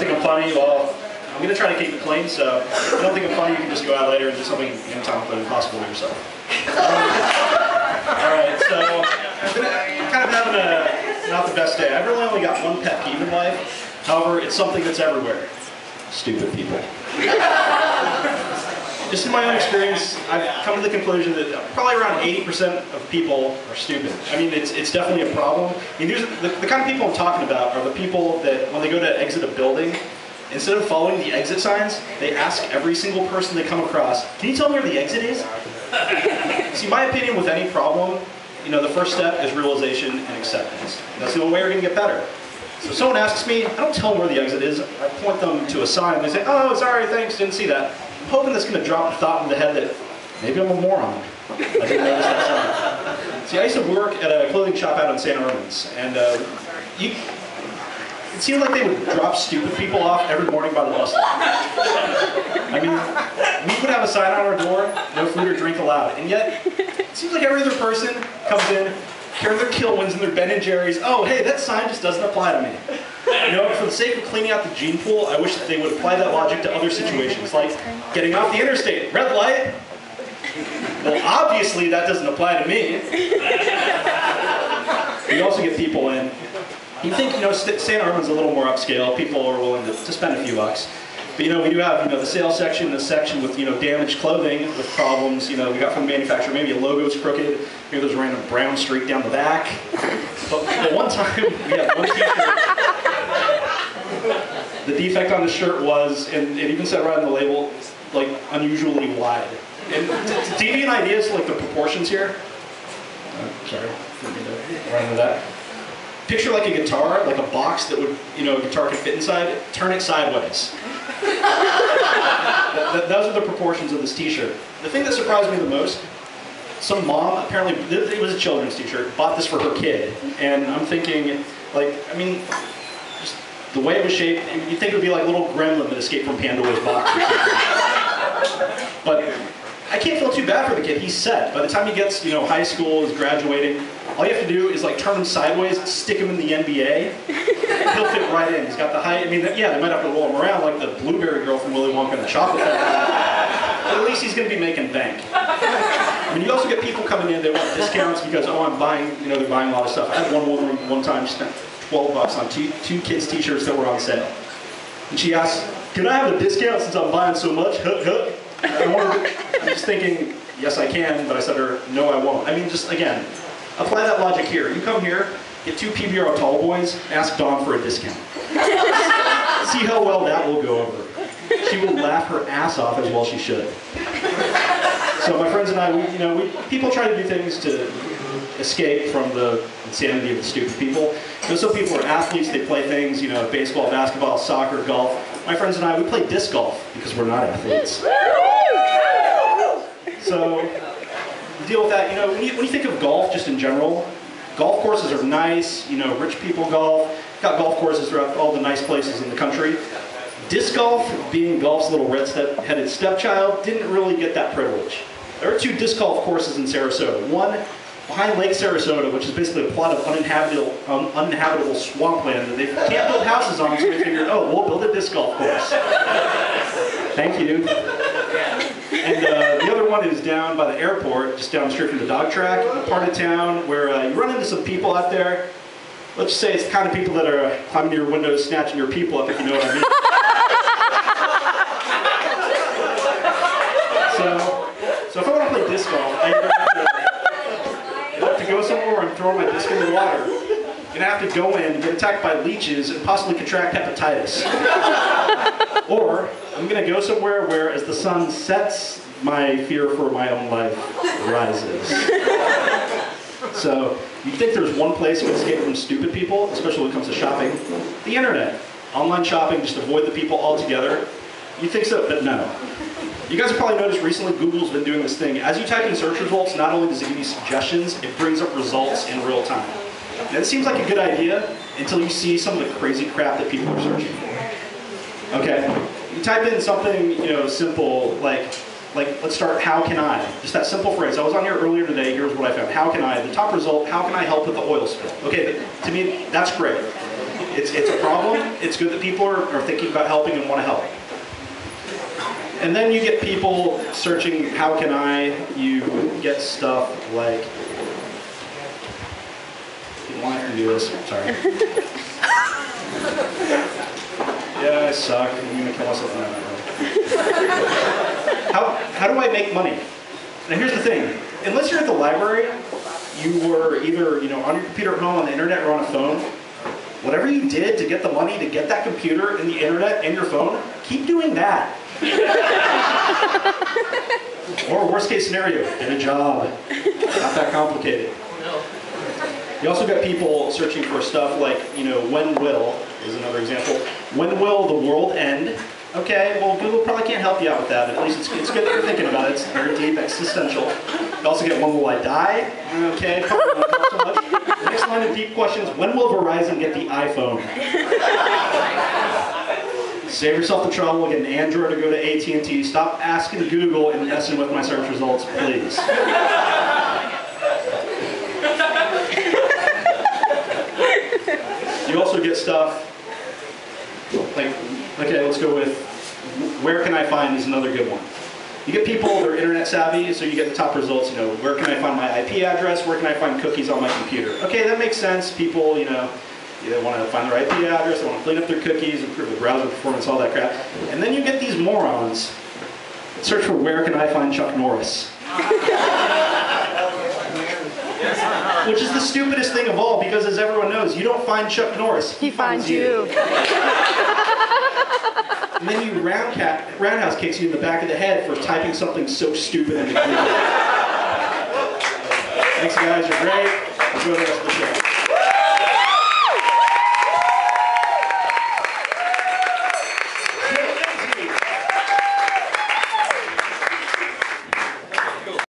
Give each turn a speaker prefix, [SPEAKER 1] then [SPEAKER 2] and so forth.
[SPEAKER 1] think I'm funny? Well, I'm gonna try to keep it clean, so if you don't think I'm funny, you can just go out later and do something anatomically impossible to yourself. All right, so I'm kind of having a not the best day. I've really only got one pet peeve in life. However, it's something that's everywhere. Stupid people. Just in my own experience, I've come to the conclusion that probably around 80% of people are stupid. I mean, it's, it's definitely a problem. I mean, these are, the, the kind of people I'm talking about are the people that when they go to exit a building, instead of following the exit signs, they ask every single person they come across, can you tell me where the exit is? See, my opinion with any problem, you know, the first step is realization and acceptance. That's the only way we're going to get better. So if someone asks me, I don't tell them where the exit is. I point them to a sign and they say, oh, sorry, thanks, didn't see that. I'm hoping that's going to drop a thought in the head that maybe I'm a moron. I didn't notice that sign. See, I used to work at a clothing shop out in St. Armand's, and uh, you, it seemed like they would drop stupid people off every morning by the bus. I mean, we would have a sign on our door, no food or drink allowed, and yet it seems like every other person comes in, carrying their Kilwins and their Ben and Jerry's. Oh, hey, that sign just doesn't apply to me. You know, for the sake of cleaning out the gene pool, I wish that they would apply that logic to other situations, like getting off the interstate, red light. Well, obviously that doesn't apply to me. You also get people in. You think, you know, St. Armand's a little more upscale. People are willing to, to spend a few bucks. But you know, we do have you know the sales section, the section with you know damaged clothing with problems. You know, we got from the manufacturer. Maybe a logo's crooked. Maybe there's a random brown streak down the back. But, but one time we had one T-shirt. The defect on the shirt was, and it even said right on the label, like unusually wide. And to you an idea, so like the proportions here. Uh, sorry, run into that picture like a guitar, like a box that would, you know, a guitar could fit inside, turn it sideways. that, that, those are the proportions of this t-shirt. The thing that surprised me the most, some mom, apparently, it was a children's t-shirt, bought this for her kid. And I'm thinking, like, I mean, the way it was shaped, you'd think it would be like a little gremlin that escaped from Pandora's box or but I can't feel too bad for the kid. He's set. By the time he gets, you know, high school, is graduating, all you have to do is like turn him sideways, stick him in the NBA. He'll fit right in. He's got the height. I mean, yeah, they might have to roll him around like the blueberry girl from Willy Wonka and the Chocolate Factory. But at least he's going to be making bank. I mean, you also get people coming in, they want discounts because, oh, I'm buying, you know, they're buying a lot of stuff. I had one woman one time spent 12 bucks on two, two kids' t-shirts that were on sale. And she asked, can I have a discount since I'm buying so much? Hook, hook. I'm just thinking, yes, I can, but I said to her, no, I won't. I mean, just again, apply that logic here. You come here, get two PBR tall boys, ask Dawn for a discount. See how well that will go over. She will laugh her ass off as well she should. So my friends and I, we, you know, we, people try to do things to escape from the insanity of the stupid people. Some people are athletes, they play things, you know, baseball, basketball, soccer, golf. My friends and I, we play disc golf because we're not athletes. So, deal with that, you know, when you, when you think of golf just in general, golf courses are nice, you know, rich people golf, got golf courses throughout all the nice places in the country. Disc golf, being golf's little red-headed stepchild, didn't really get that privilege. There are two disc golf courses in Sarasota. One behind Lake Sarasota, which is basically a plot of uninhabitable, um, uninhabitable swampland that they can't build houses on, so they figured, oh, we'll build a disc golf course. Thank you. And uh, the other one is down by the airport, just down the street from the dog track, a part of town where uh, you run into some people out there. Let's just say it's the kind of people that are climbing your windows, snatching your people up, if you know what I mean. so, so if I want to play disc golf, have somewhere and throw my disc in the water. I'm gonna have to go in and get attacked by leeches and possibly contract hepatitis. or I'm gonna go somewhere where as the sun sets, my fear for my own life rises. so you think there's one place you can escape from stupid people, especially when it comes to shopping? The internet. Online shopping, just avoid the people altogether. You think so, but no. You guys have probably noticed recently Google's been doing this thing. As you type in search results, not only does it give you suggestions, it brings up results in real time. And it seems like a good idea until you see some of the crazy crap that people are searching for. Okay, you type in something, you know, simple like, like let's start, how can I? Just that simple phrase. I was on here earlier today, here's what I found. How can I? The top result, how can I help with the oil spill? Okay, to me, that's great. It's, it's a problem. It's good that people are, are thinking about helping and want to help. And then you get people searching, how can I? You get stuff like, you want to do this, sorry. yeah, I suck. I'm to kill myself. Not really. How, how do I make money? Now here's the thing. Unless you're at the library, you were either you know on your computer at home, on the internet, or on a phone. Whatever you did to get the money to get that computer and the internet and your phone, keep doing that. Or worst case scenario, get a job. Not that complicated. You also got people searching for stuff like, you know, when will, is another example. When will the world end? Okay, well, Google probably can't help you out with that, but at least it's, it's good that you're thinking about it. It's very deep, existential. You also get, when will I die? Okay, probably not so much. Next line of deep questions, when will Verizon get the iPhone? Save yourself the trouble, get an Android or go to AT&T. Stop asking Google and messing with my search results, please. You also get stuff like, okay, let's go with where can I find is another good one. You get people that are internet savvy, so you get the top results, you know, where can I find my IP address, where can I find cookies on my computer. Okay, that makes sense. People, you know, they want to find their IP address, they want to clean up their cookies, improve the browser performance, all that crap. And then you get these morons search for where can I find Chuck Norris. Which is the stupidest thing of all, because as everyone knows, you don't find Chuck Norris.
[SPEAKER 2] He finds you.
[SPEAKER 1] And then you round cat, roundhouse kicks you in the back of the head for typing something so stupid in the. Thanks guys, you're great. Enjoy the rest of the show.